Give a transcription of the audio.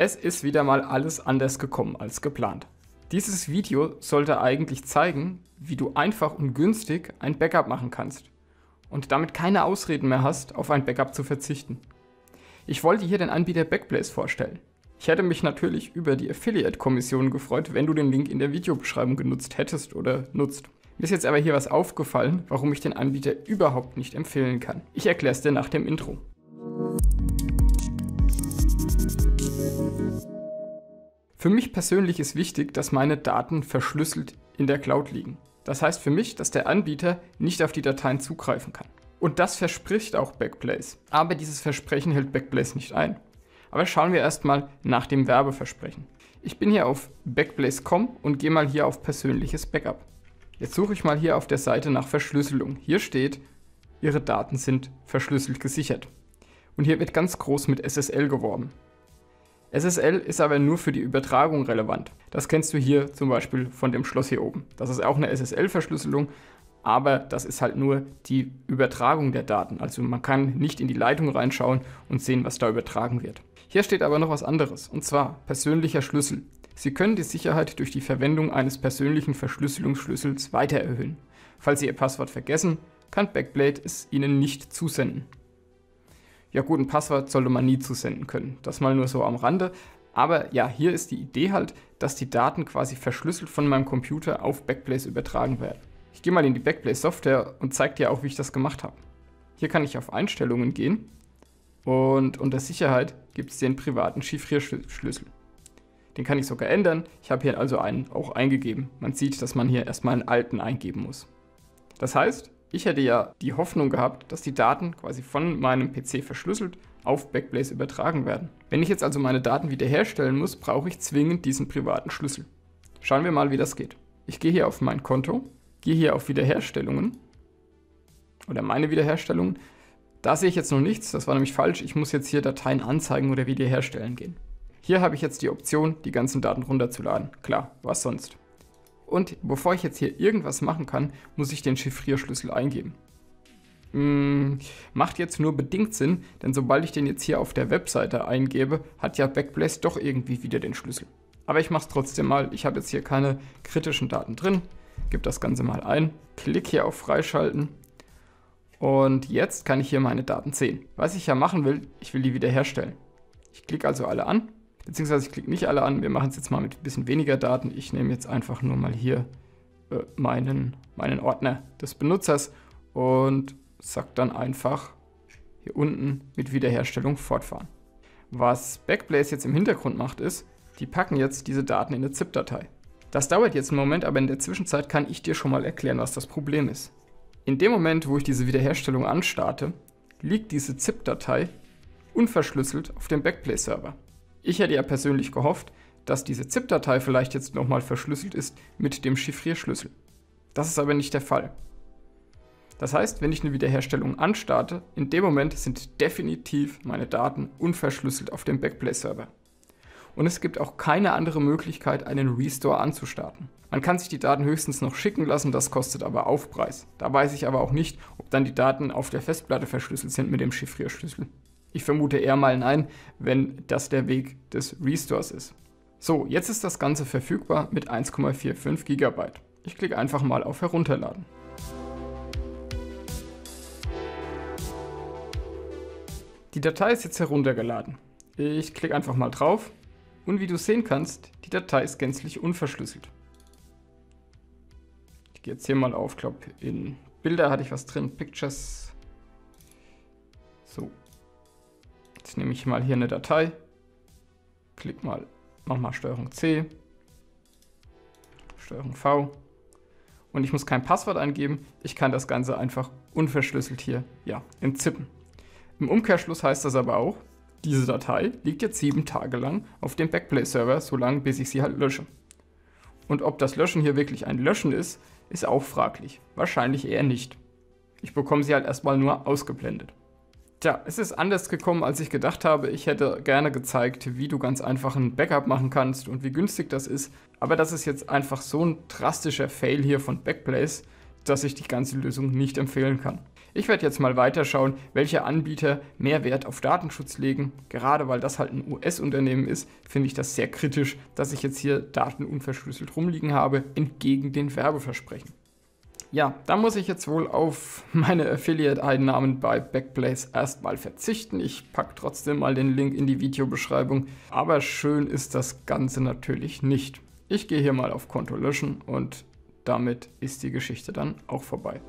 Es ist wieder mal alles anders gekommen als geplant. Dieses Video sollte eigentlich zeigen, wie du einfach und günstig ein Backup machen kannst und damit keine Ausreden mehr hast, auf ein Backup zu verzichten. Ich wollte hier den Anbieter Backblaze vorstellen. Ich hätte mich natürlich über die Affiliate-Kommission gefreut, wenn du den Link in der Videobeschreibung genutzt hättest oder nutzt. Mir ist jetzt aber hier was aufgefallen, warum ich den Anbieter überhaupt nicht empfehlen kann. Ich erkläre es dir nach dem Intro. Für mich persönlich ist wichtig, dass meine Daten verschlüsselt in der Cloud liegen. Das heißt für mich, dass der Anbieter nicht auf die Dateien zugreifen kann. Und das verspricht auch Backblaze. Aber dieses Versprechen hält Backblaze nicht ein. Aber schauen wir erstmal nach dem Werbeversprechen. Ich bin hier auf backblaze.com und gehe mal hier auf persönliches Backup. Jetzt suche ich mal hier auf der Seite nach Verschlüsselung. Hier steht, Ihre Daten sind verschlüsselt gesichert. Und hier wird ganz groß mit SSL geworben. SSL ist aber nur für die Übertragung relevant. Das kennst du hier zum Beispiel von dem Schloss hier oben. Das ist auch eine SSL-Verschlüsselung, aber das ist halt nur die Übertragung der Daten. Also man kann nicht in die Leitung reinschauen und sehen, was da übertragen wird. Hier steht aber noch was anderes, und zwar persönlicher Schlüssel. Sie können die Sicherheit durch die Verwendung eines persönlichen Verschlüsselungsschlüssels weiter erhöhen. Falls Sie Ihr Passwort vergessen, kann Backblade es Ihnen nicht zusenden. Ja gut, ein Passwort sollte man nie zusenden können. Das mal nur so am Rande. Aber ja, hier ist die Idee halt, dass die Daten quasi verschlüsselt von meinem Computer auf Backblaze übertragen werden. Ich gehe mal in die Backblaze Software und zeige dir auch, wie ich das gemacht habe. Hier kann ich auf Einstellungen gehen und unter Sicherheit gibt es den privaten Chiffrierschlüssel. Den kann ich sogar ändern. Ich habe hier also einen auch eingegeben. Man sieht, dass man hier erstmal einen alten eingeben muss. Das heißt, ich hätte ja die Hoffnung gehabt, dass die Daten quasi von meinem PC verschlüsselt auf Backblaze übertragen werden. Wenn ich jetzt also meine Daten wiederherstellen muss, brauche ich zwingend diesen privaten Schlüssel. Schauen wir mal, wie das geht. Ich gehe hier auf mein Konto, gehe hier auf Wiederherstellungen oder meine Wiederherstellungen. Da sehe ich jetzt noch nichts, das war nämlich falsch. Ich muss jetzt hier Dateien anzeigen oder wiederherstellen gehen. Hier habe ich jetzt die Option, die ganzen Daten runterzuladen. Klar, was sonst. Und bevor ich jetzt hier irgendwas machen kann, muss ich den Chiffrierschlüssel eingeben. Hm, macht jetzt nur bedingt Sinn, denn sobald ich den jetzt hier auf der Webseite eingebe, hat ja Backblaze doch irgendwie wieder den Schlüssel. Aber ich mache es trotzdem mal. Ich habe jetzt hier keine kritischen Daten drin. Gebe das Ganze mal ein. Klick hier auf Freischalten. Und jetzt kann ich hier meine Daten sehen. Was ich ja machen will, ich will die wiederherstellen. Ich klicke also alle an Beziehungsweise ich klicke nicht alle an. Wir machen es jetzt mal mit ein bisschen weniger Daten. Ich nehme jetzt einfach nur mal hier äh, meinen, meinen Ordner des Benutzers und sage dann einfach hier unten mit Wiederherstellung fortfahren. Was Backblaze jetzt im Hintergrund macht, ist, die packen jetzt diese Daten in eine ZIP-Datei. Das dauert jetzt einen Moment, aber in der Zwischenzeit kann ich dir schon mal erklären, was das Problem ist. In dem Moment, wo ich diese Wiederherstellung anstarte, liegt diese ZIP-Datei unverschlüsselt auf dem Backblaze-Server. Ich hätte ja persönlich gehofft, dass diese ZIP-Datei vielleicht jetzt nochmal verschlüsselt ist mit dem Chiffrierschlüssel. Das ist aber nicht der Fall. Das heißt, wenn ich eine Wiederherstellung anstarte, in dem Moment sind definitiv meine Daten unverschlüsselt auf dem Backblaze-Server. Und es gibt auch keine andere Möglichkeit, einen Restore anzustarten. Man kann sich die Daten höchstens noch schicken lassen, das kostet aber Aufpreis. Da weiß ich aber auch nicht, ob dann die Daten auf der Festplatte verschlüsselt sind mit dem Chiffrierschlüssel. Ich vermute eher mal nein, wenn das der Weg des Restores ist. So, jetzt ist das Ganze verfügbar mit 1,45 GB. Ich klicke einfach mal auf Herunterladen. Die Datei ist jetzt heruntergeladen. Ich klicke einfach mal drauf und wie du sehen kannst, die Datei ist gänzlich unverschlüsselt. Ich gehe jetzt hier mal auf, glaube in Bilder hatte ich was drin, Pictures. So, Jetzt nehme ich mal hier eine Datei, klick mal, mach mal Steuerung C, Steuerung V und ich muss kein Passwort eingeben, ich kann das Ganze einfach unverschlüsselt hier, ja, entzippen. Im Umkehrschluss heißt das aber auch, diese Datei liegt jetzt sieben Tage lang auf dem Backplay-Server, so lange bis ich sie halt lösche. Und ob das Löschen hier wirklich ein Löschen ist, ist auch fraglich. Wahrscheinlich eher nicht. Ich bekomme sie halt erstmal nur ausgeblendet. Tja, es ist anders gekommen, als ich gedacht habe. Ich hätte gerne gezeigt, wie du ganz einfach ein Backup machen kannst und wie günstig das ist. Aber das ist jetzt einfach so ein drastischer Fail hier von Backblaze, dass ich die ganze Lösung nicht empfehlen kann. Ich werde jetzt mal weiterschauen, welche Anbieter mehr Wert auf Datenschutz legen. Gerade weil das halt ein US-Unternehmen ist, finde ich das sehr kritisch, dass ich jetzt hier Daten unverschlüsselt rumliegen habe, entgegen den Werbeversprechen. Ja, da muss ich jetzt wohl auf meine Affiliate-Einnahmen bei Backblaze erstmal verzichten. Ich packe trotzdem mal den Link in die Videobeschreibung. Aber schön ist das Ganze natürlich nicht. Ich gehe hier mal auf Konto löschen und damit ist die Geschichte dann auch vorbei.